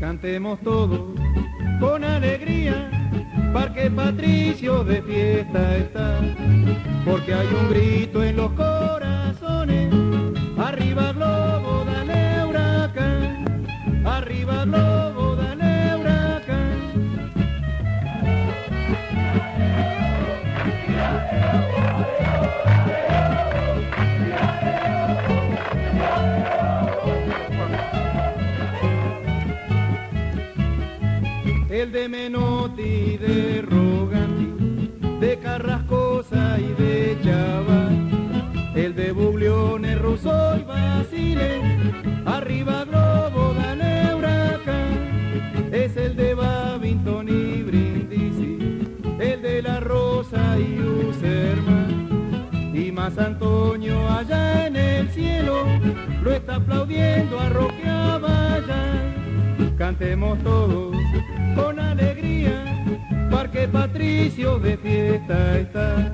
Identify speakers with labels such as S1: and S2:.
S1: Cantemos todos con alegría, Parque Patricio de fiesta está, porque hay un grito en los corazones. El de Menotti, de Roganti, de Carrascosa y de Chaval, el de Bugliones, Rousseau y Basile, arriba Globo, dale huracán, es el de Babington y Brindisi, el de La Rosa y Userman, y más Antonio allá en el cielo, lo está aplaudiendo a Roque cantemos todos con alegría, Parque Patricio de fiesta está.